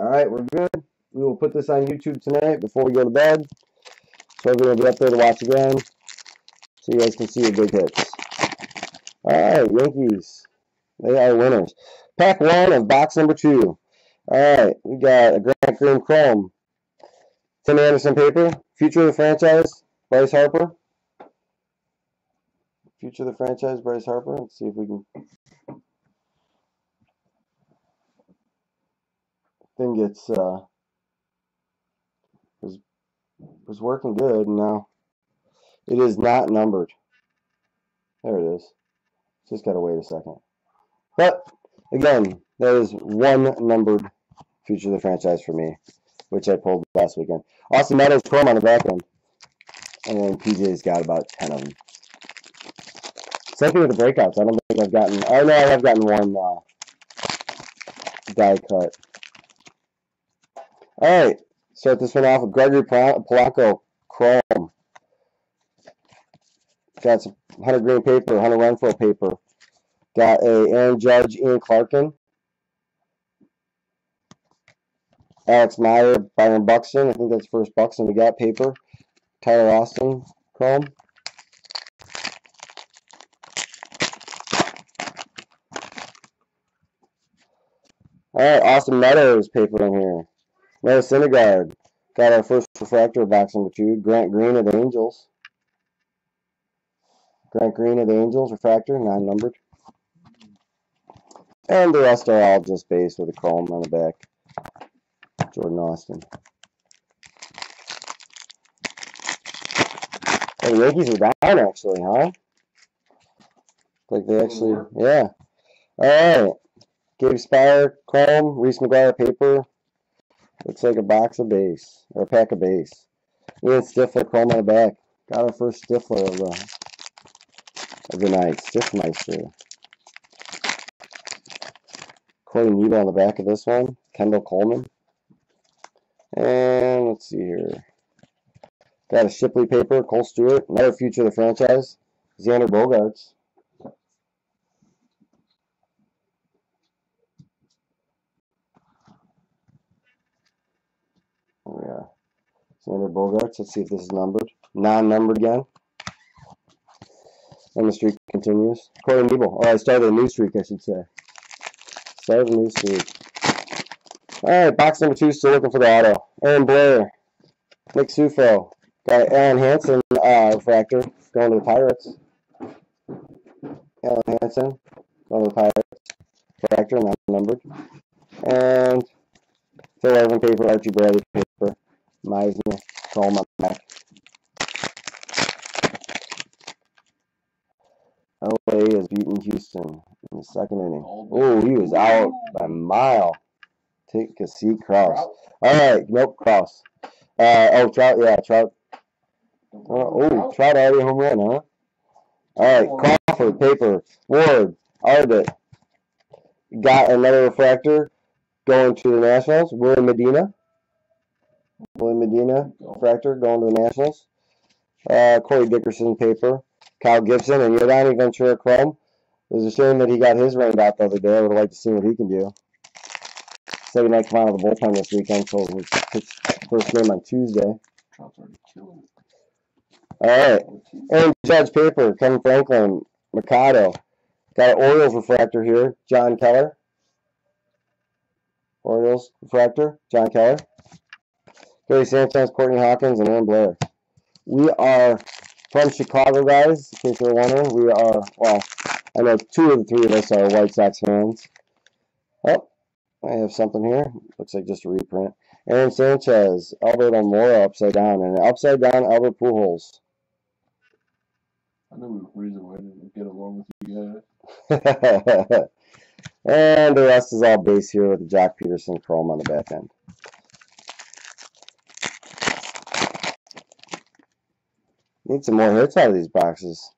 All right, we're good. We will put this on YouTube tonight before we go to bed. So everyone will be up there to watch again. So you guys can see your big hits. All right, Yankees. They are winners. Pack one of box number two. All right, we got a Grant Green Chrome. Tim Anderson paper. Future of the franchise, Bryce Harper. Future of the franchise, Bryce Harper. Let's see if we can. Thing gets uh, was was working good. Now it is not numbered. There it is. Just gotta wait a second. But again, that is one numbered future of the franchise for me, which I pulled last weekend. Austin Meadows Chrome on the back end. And then PJ's got about 10 of them. Same thing with the breakouts. I don't think I've gotten, oh no, I have gotten one uh, die cut. Alright, start this one off with Gregory Polanco Chrome. Got some Hunter Green paper, Hunter Renfroe paper. Got a Aaron Judge, Ian Clarkin. Alex Meyer, Byron Buxton. I think that's first Buxton we got paper. Tyler Austin, Chrome. Alright, Austin Meadows paper in here. Noah Syndergaard. Got our first refractor box number two. Grant Green of the Angels. Grant Green of the Angels, refractor, non-numbered. And the rest are all just base with a chrome on the back. Jordan Austin. Oh, the Yankees are down actually, huh? Like they actually, yeah. All right. Gabe Speier, chrome, Reese McGuire paper. Looks like a box of base, or a pack of base. Ian Stifler, chrome on the back. Got our first Stifler of the, of the night. Stiffmeister. Corey Knebel on the back of this one. Kendall Coleman. And let's see here. Got a Shipley paper, Kohl Stewart, another future of the franchise. Xander Bogaerts. Oh yeah. Xander Bogaerts. Let's see if this is numbered. Non-numbered again. And the streak continues. Corey Knebel. Oh, I started a new streak, I should say. Started a new streak. Alright, box number two, still looking for the auto. Aaron Blair. Nick Ciuffo. Got Alen Hanson uh, refractor going to the Pirates. Alen Hanson going to the Pirates. Refractor, not numbered. And Phil Ervin paper, Archie Bradley paper, Meisner, Coleman back. LA is beating Houston in the second inning. Oh, he was out by a mile. Take a seat, Kraus. All right, nope, Kraus. Uh, oh, Trout, yeah, Trout. Oh, oh, Trout already home run, huh? All right, Crawford, paper, Ward, Arbit. Got another refractor going to the Nationals. William Medina. William Medina, refractor, going to the Nationals. Uh, Corey Dickerson, paper. Kyle Gibson and Yordano Ventura Chrome. It was a shame that he got his rained out the other day. I would have liked to see what he can do. Said he might come out of the bullpen this weekend, so his first game on Tuesday. All right. Aaron Judge paper, Kevin Franklin, Mikado. Got an Orioles refractor here, John Keller. Orioles refractor, John Keller. Gary Sanchez, Courtney Hawkins, and Aaron Blair. We are from Chicago, guys. In case you're wondering, we are, well, I know two of the three of us are White Sox fans. Oh, I have something here. Looks like just a reprint. Aaron Sanchez, Albert Almora upside down, and upside down Albert Pujols. I know the reason why I didn't get along with you guys. and the rest is all base here with Jack Peterson chrome on the back end. Need some more hits out of these boxes.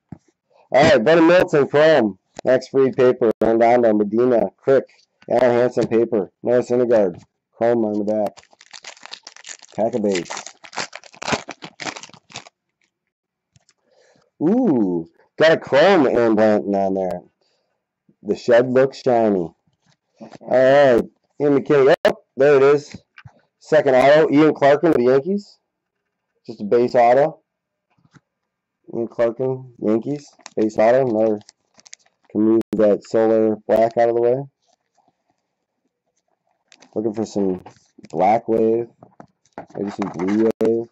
All right, Benny Milton, Chrome, Max Fried paper, Randando, Medina, Crick, Alen Hanson paper, Noah Syndergaard, Chrome on the back. Pack a base. Ooh, got a Chrome implant on there. The shed looks shiny. All right, Ian McKinney. Oh, There it is. Second auto, Ian Clarkin of the Yankees. Just a base auto. Ian Clarkin, Yankees. Base auto. Another can move that solar black out of the way. Looking for some black wave. Maybe some blue wave.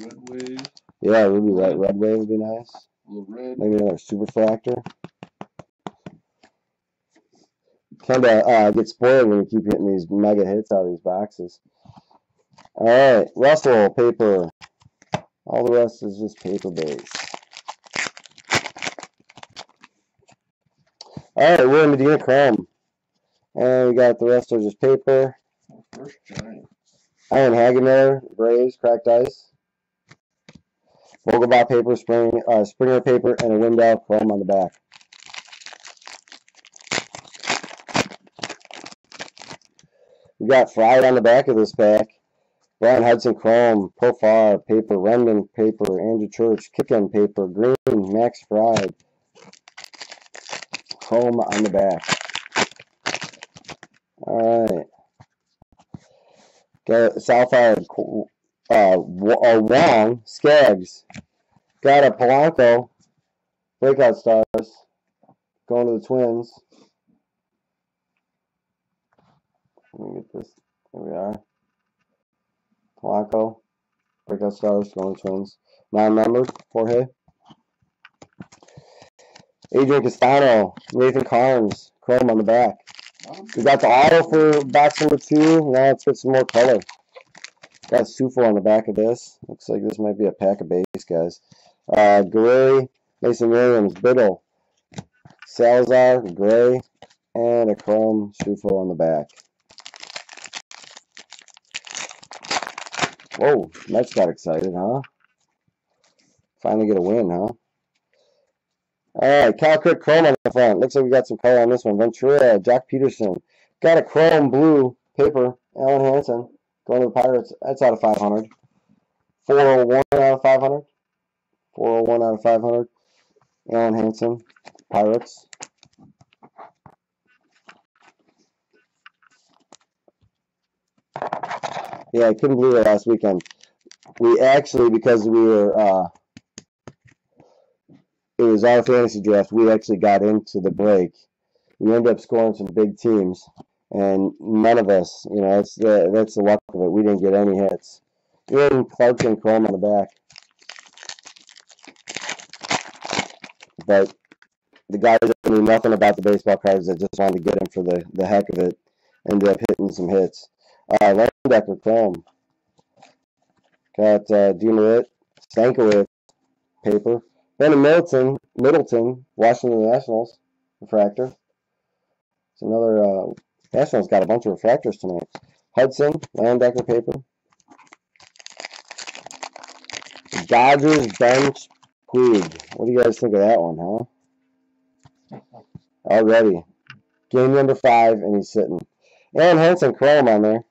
Red wave. Yeah, ruby red, red wave would be nice. A little red. Maybe another super superfractor. Kind of uh, get spoiled when you keep hitting these mega hits out of these boxes. All right, Russell paper. All the rest is just paper base. All right, we're in Medina Chrome. And we got the rest are just paper. First giant. Iron Hagener, Braves, cracked ice. Vogelbach paper, spring, uh, Springer paper, and a Wendell chrome on the back. We got Fried on the back of this pack. Brian Hudson Chrome, Profar paper, Rendon paper, Andrew Church, Kickin paper, Green, Max Fried. Chrome on the back. Alright. Got Southside uh, uh, Wong, Skaggs. Got a Polanco, Breakout Stars, going to the Twins. Let me get this. Here we are. Polanco, Breakout Stars, going Twins. Non-numbered, Jorge. Adrian Castano, Nathan Carnes, Chrome on the back. We got the auto for box number two. Now let's get some more color. Got Ciuffo on the back of this. Looks like this might be a pack of base, guys. Uh, Mason Williams, Biddle, Salazar, Gray, and a chrome Ciuffo on the back. Oh, Whoa, Mets got excited, huh? Finally get a win, huh? Alright, Cal Crick Chrome on the front. Looks like we got some color on this one. Ventura, Jack Peterson. Got a chrome blue paper. Alen Hanson. Going to the Pirates. That's out of 500. 401 out of 500. 401 out of 500. Alen Hanson. Pirates. Yeah, I couldn't believe it last weekend. We actually, because we were, uh, it was our fantasy draft, we actually got into the break. We ended up scoring some big teams, and none of us, you know, that's the that's the luck of it. We didn't get any hits. Even Clarkson Chrome on the back, but the guys that knew nothing about the baseball cards that just wanted to get them for the the heck of it ended up hitting some hits. Uh, Landecker Chrome got uh, Demeritte, Stankiewicz paper. Then Middleton, Middleton, Washington Nationals, refractor. It's another, uh, Nationals got a bunch of refractors tonight. Hudson, Landecker paper. Dodgers bench Puig. What do you guys think of that one, huh? Already. Game number five, and he's sitting. And Hanson Chrome on there.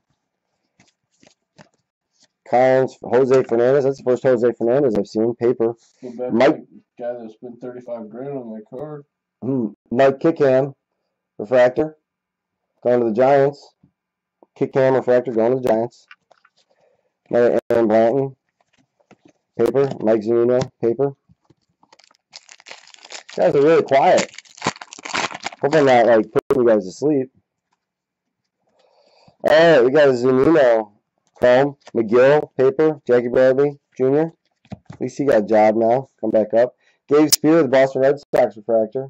Collins, Jose Fernandez. That's the first Jose Fernandez I've seen. Paper. Mike, guy that spent 35 grand on that card. Hmm, Mike Kickham, refractor. Going to the Giants. Kickham, refractor, going to the Giants. Another Aaron Blanton. Paper. Mike Zunino, paper. guys are really quiet. Hope I'm not like putting you guys to sleep. Alright, we got a Zunino Chrome, McGill, paper, Jackie Bradley Jr. At least he got a job now. Come back up. Gabe Speier, the Boston Red Sox refractor.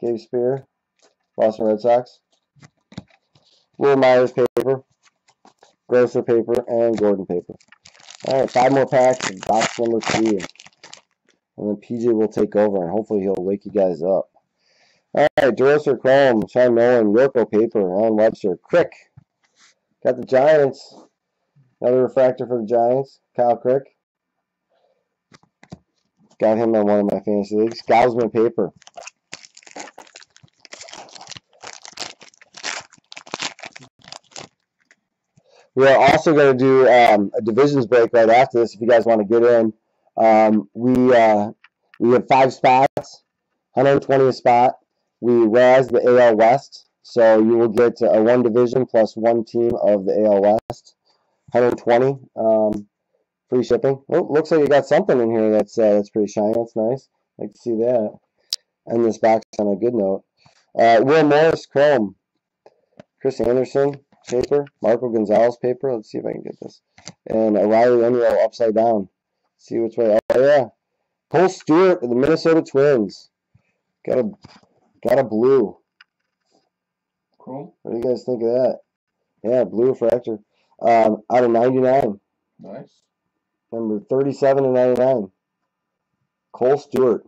Gabe Speier, Boston Red Sox. Wil Myers paper, Grocer paper, and Gordon paper. All right, five more packs box number two. And then PJ will take over, and hopefully he'll wake you guys up. All right, DeRosa Chrome, Sean Nolan, Yorko Paper, Alan Webster, Crick. Got the Giants. Another refractor for the Giants, Kyle Crick. Got him on one of my fantasy leagues. Gausman Paper. We are also going to do um, a divisions break right after this if you guys want to get in. Um, we uh, we have five spots, 120 a spot. We razed the AL West. So you will get a one division plus one team of the AL West. 120 um, free shipping. Oh, looks like you got something in here that's uh, that's pretty shiny. That's nice. Like to see that. And this box on a good note. Uh, Will Morris Chrome. Chris Anderson paper. Marco Gonzales paper. Let's see if I can get this. And a Riley Unroe upside down. See which way. Oh yeah. Kohl Stewart of the Minnesota Twins. Got a got a blue. Chrome. What do you guys think of that? Yeah, blue refractor. Um, out of 99. Nice. Number 37 and 99. Kohl Stewart.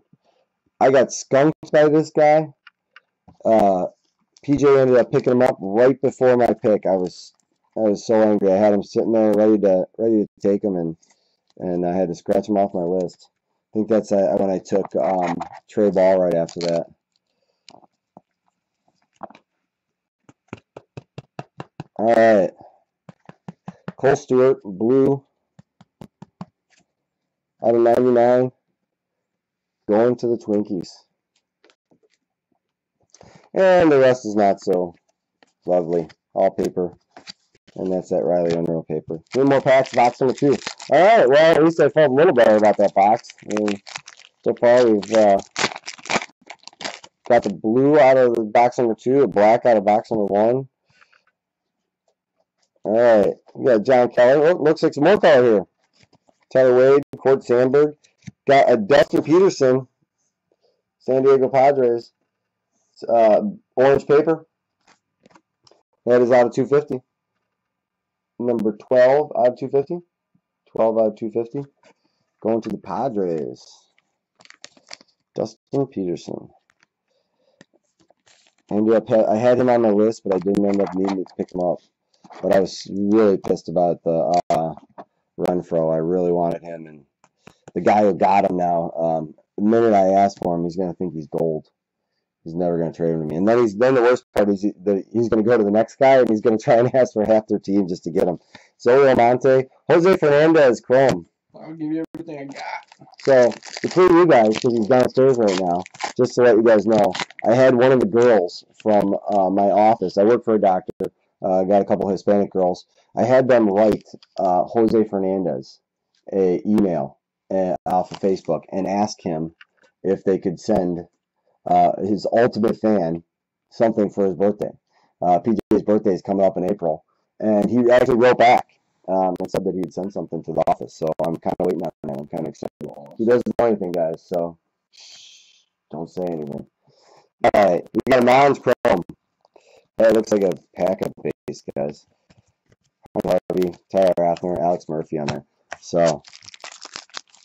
I got skunked by this guy. Uh, PJ ended up picking him up right before my pick. I was I was so angry. I had him sitting there ready to ready to take him, and and I had to scratch him off my list. I think that's uh, when I took um, Trey Ball right after that. All right. Kohl Stewart, blue, out of 99, going to the Twinkies. And the rest is not so lovely. All paper. And that's that Riley Unroe paper. Three more packs, box number two. All right, well, at least I felt a little better about that box. I mean, so far we've uh, got the blue out of the box number two, the black out of box number one. All right, we got John Kelly. Oh, looks like some more color here. Tyler Wade, Cord Sandberg. Got a Dustin Peterson, San Diego Padres. Uh, orange paper. That is out of 250. Number 12 out of 250. 12 out of 250. Going to the Padres. Dustin Peterson. Ended up, I had him on my list, but I didn't end up needing to pick him up. But I was really pissed about the uh, Renfroe. I really wanted him, and the guy who got him now, um, the minute I asked for him, he's going to think he's gold. He's never going to trade him to me. And then he's then the worst part is he, the, he's going to go to the next guy and he's going to try and ask for half their team just to get him. Zoe Monte, Jose Fernandez, Chrome. I'll give you everything I got. So between you guys, because he's downstairs right now, just to let you guys know, I had one of the girls from uh, my office. I work for a doctor. Uh, got a couple Hispanic girls. I had them write uh, Jose Fernandez a email uh, off of Facebook and ask him if they could send uh, his ultimate fan something for his birthday. Uh, PJ's birthday is coming up in April, and he actually wrote back um, and said that he'd send something to the office. So I'm kind of waiting on that. I'm kind of excited. He doesn't know anything, guys, so shh, don't say anything. All right, we got a Mounds Chrome. That looks like a pack of base, guys. Harvey, Tyler Rathner, Alex Murphy on there. So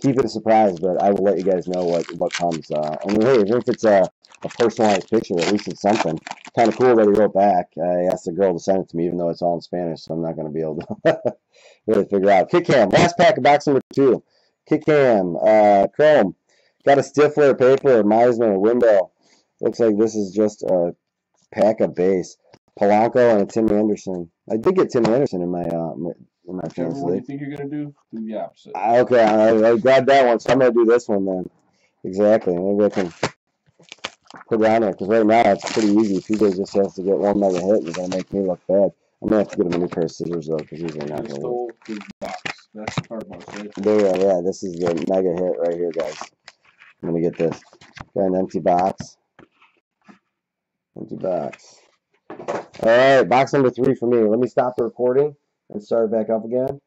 keep it a surprise, but I will let you guys know what what comes. Uh, I mean, hey, even if it's a, a personalized picture, at least it's something. Kind of cool that he wrote back. I asked the girl to send it to me, even though it's all in Spanish, so I'm not going to be able to really figure out. Kickham, last pack of box number two. Kickham, uh, Chrome. Got a Stifler paper, Meisner, window. Looks like this is just a pack of base. Polanco and a Tim Anderson. I did get Tim Anderson in my uh, in my fantasy one you think you're gonna do, do the opposite. Ah, Okay, I, I grabbed that one, so I'm gonna do this one then. Exactly. Maybe I can put it on there because right now it's pretty easy. PJ just has to get one mega hit, and it's gonna make me look bad. I'm gonna have to get him a new pair of scissors though, because these are not gonna work. stole his box. That's the card box, right? There, you go, yeah, this is the mega hit right here, guys. I'm gonna get this. Got an empty box. Empty box. All right, box number three for me. Let me stop the recording and start back up again.